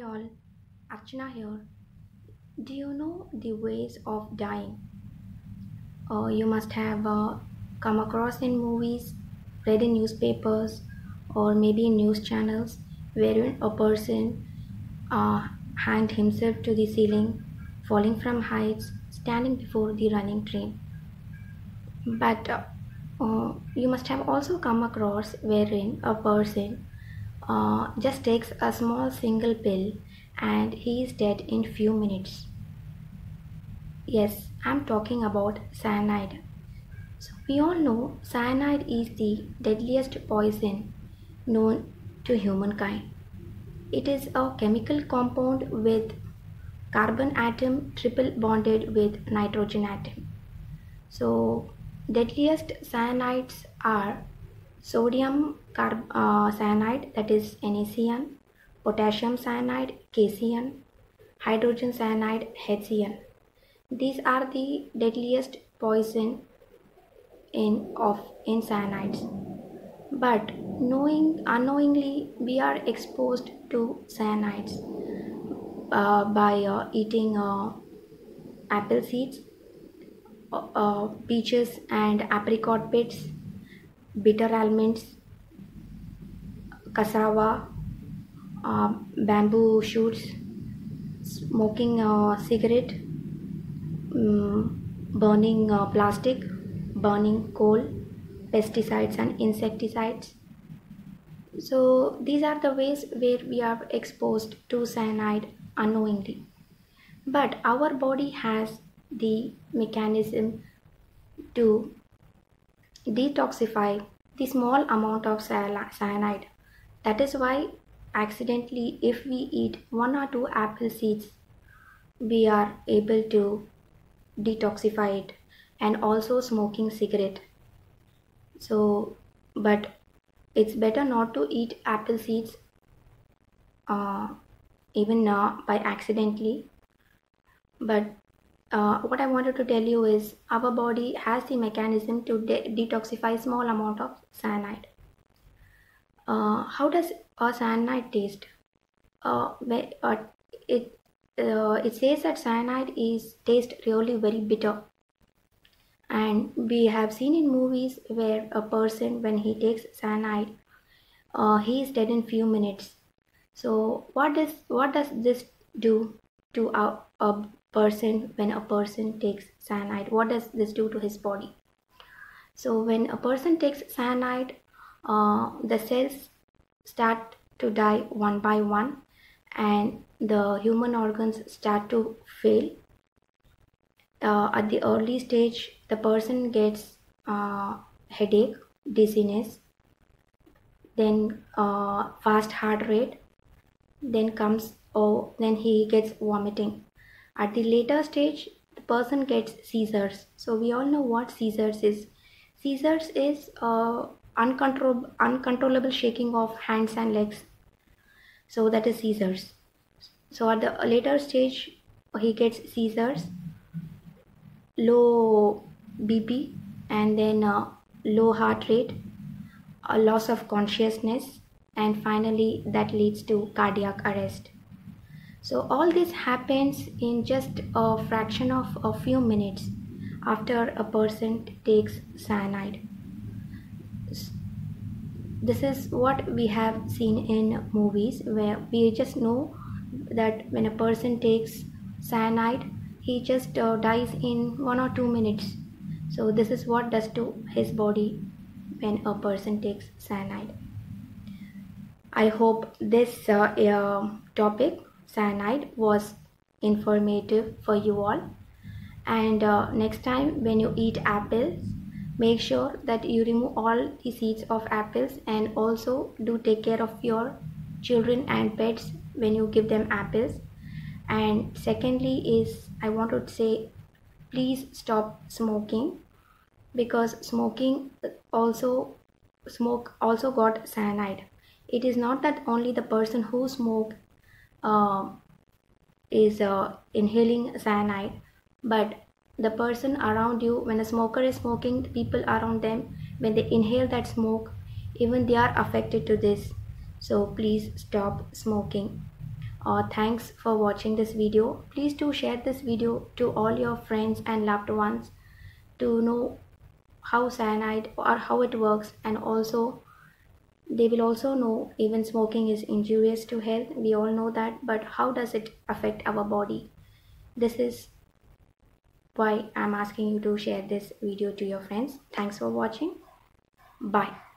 Hi all, Archana here. Do you know the ways of dying? Uh, you must have uh, come across in movies, read in newspapers, or maybe in news channels wherein a person uh, hanged himself to the ceiling, falling from heights, standing before the running train. But uh, uh, you must have also come across wherein a person uh, just takes a small single pill and he is dead in few minutes. Yes, I'm talking about cyanide. So we all know cyanide is the deadliest poison known to humankind. It is a chemical compound with carbon atom triple bonded with nitrogen atom. So deadliest cyanides are sodium carb uh, cyanide that is NaCN, potassium cyanide KCN, hydrogen cyanide HCN. These are the deadliest poison in of in cyanides. But knowing unknowingly we are exposed to cyanides uh, by uh, eating uh, apple seeds, uh, uh, peaches and apricot pits, bitter almonds, cassava, uh, bamboo shoots, smoking a cigarette, um, burning uh, plastic, burning coal, pesticides and insecticides. So these are the ways where we are exposed to cyanide unknowingly. But our body has the mechanism to detoxify the small amount of cyanide. That is why accidentally if we eat one or two apple seeds we are able to detoxify it. And also smoking cigarette. So but it's better not to eat apple seeds uh, even now by accidentally. But uh, what I wanted to tell you is our body has the mechanism to de detoxify small amount of cyanide. Uh, how does a cyanide taste? Uh, uh it uh, it says that cyanide is taste really very bitter, and we have seen in movies where a person when he takes cyanide, uh, he is dead in few minutes. So what does what does this do to our, a person when a person takes cyanide what does this do to his body? So when a person takes cyanide uh, the cells start to die one by one and the human organs start to fail. Uh, at the early stage the person gets uh, headache dizziness then uh, fast heart rate then comes oh then he gets vomiting at the later stage, the person gets seizures. So we all know what seizures is. Seizures is uh, uncontrollable, uncontrollable shaking of hands and legs. So that is seizures. So at the later stage, he gets seizures, low BP, and then uh, low heart rate, a loss of consciousness, and finally that leads to cardiac arrest. So all this happens in just a fraction of a few minutes after a person takes cyanide. This is what we have seen in movies where we just know that when a person takes cyanide, he just uh, dies in one or two minutes. So this is what does to his body when a person takes cyanide. I hope this uh, uh, topic cyanide was informative for you all. And uh, next time when you eat apples make sure that you remove all the seeds of apples and also do take care of your children and pets when you give them apples. And secondly is i want to say please stop smoking because smoking also smoke also got cyanide. It is not that only the person who smoke is uh, inhaling cyanide but the person around you when a smoker is smoking the people around them when they inhale that smoke even they are affected to this. So please stop smoking. Uh, thanks for watching this video. Please do share this video to all your friends and loved ones to know how cyanide or how it works and also they will also know even smoking is injurious to health. We all know that but how does it affect our body? This is why i'm asking you to share this video to your friends. Thanks for watching. Bye